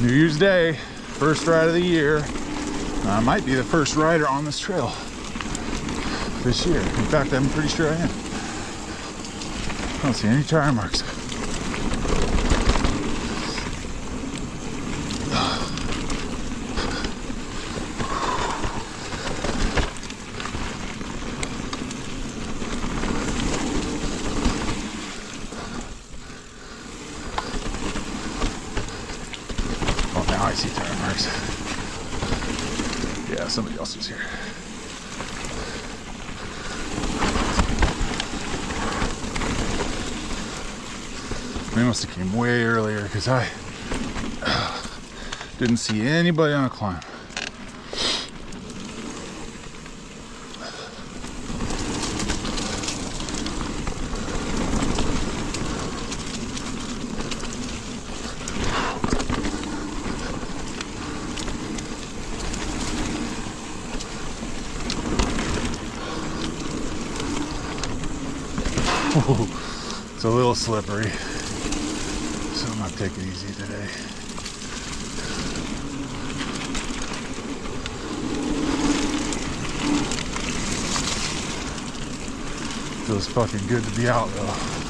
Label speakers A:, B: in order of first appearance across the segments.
A: New Year's Day, first ride of the year. I might be the first rider on this trail this year. In fact, I'm pretty sure I am. I don't see any tire marks. Oh, now I see tire marks. Yeah, Uh, somebody else was here. They must have came way earlier because I didn't see anybody on a climb. It's a little slippery. So I'm gonna take it easy today. Feels fucking good to be out though.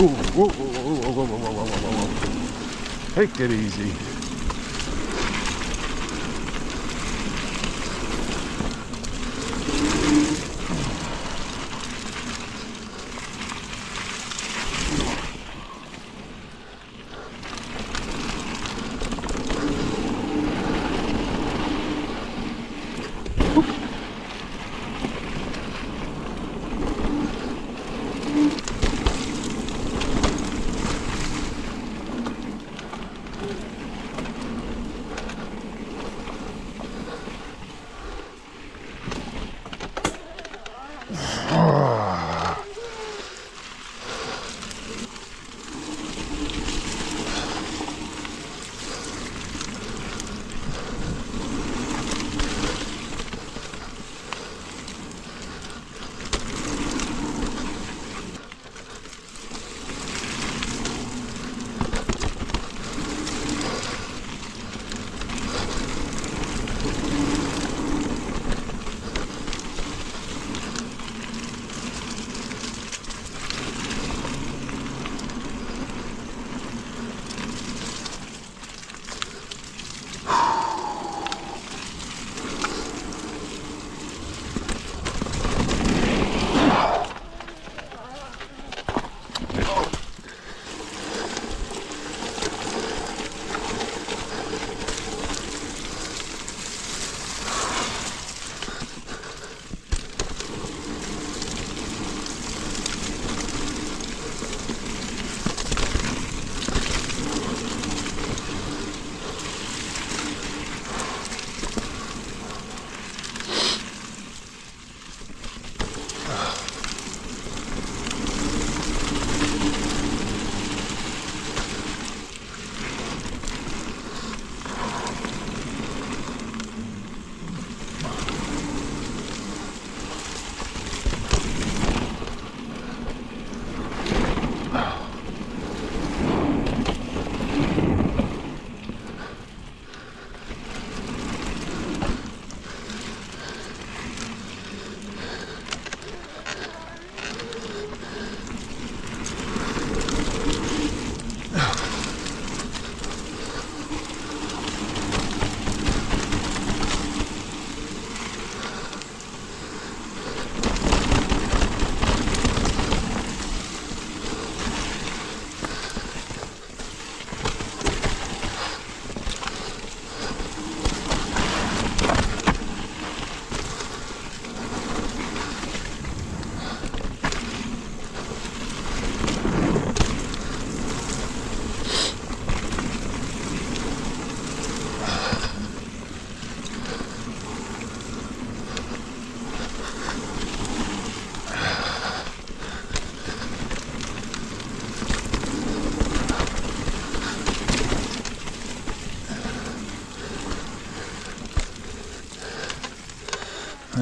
A: Ooh, whoa, whoa, whoa, whoa, whoa, whoa, whoa, whoa, whoa, whoa. Take it easy.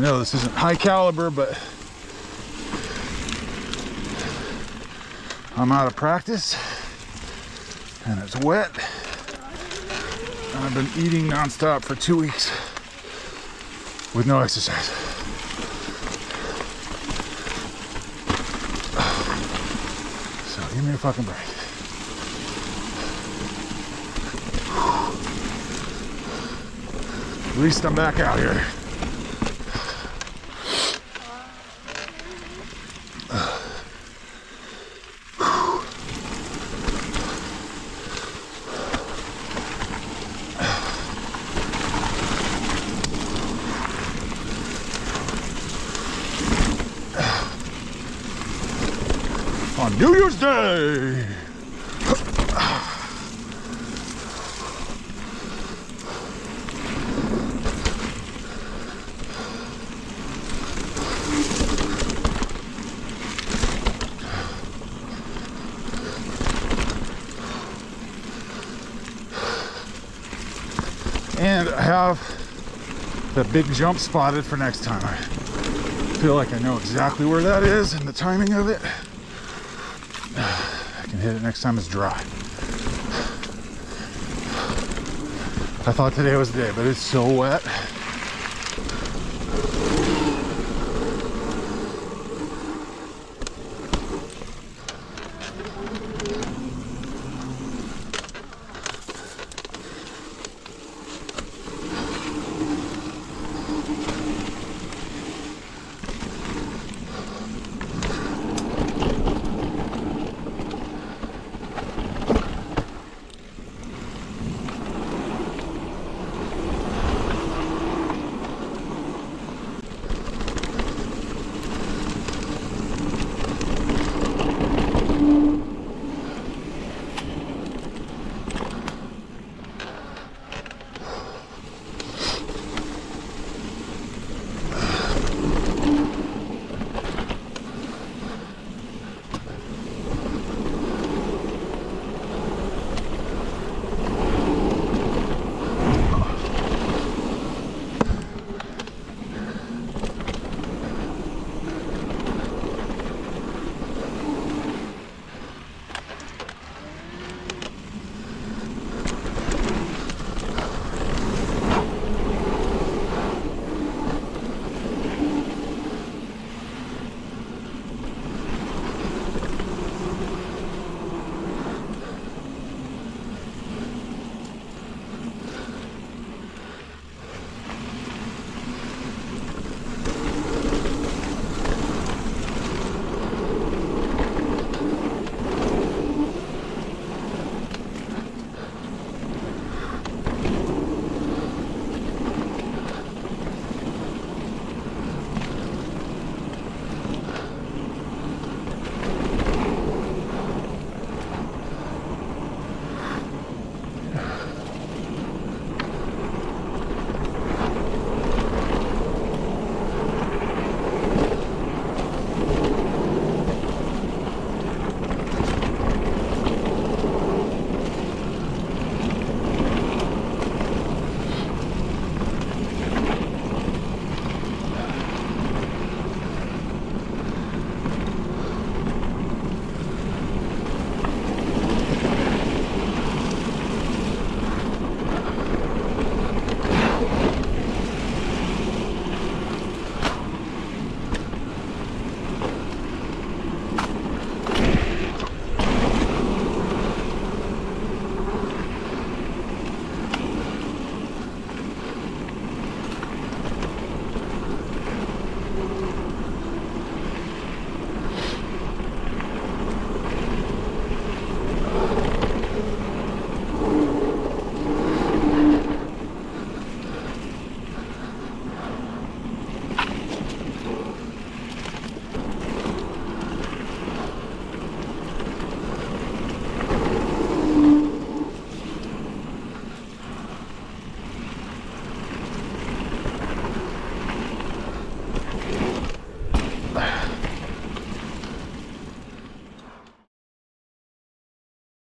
A: Know this isn't high caliber, but I'm out of practice and it's wet. I've been eating nonstop for two weeks with no exercise. So give me a fucking break. At least I'm back out here. On New Year's Day. And I have the big jump spotted for next time. I feel like I know exactly where that is and the timing of it. I can hit it next time it's dry. I thought today was the day, but it's so wet.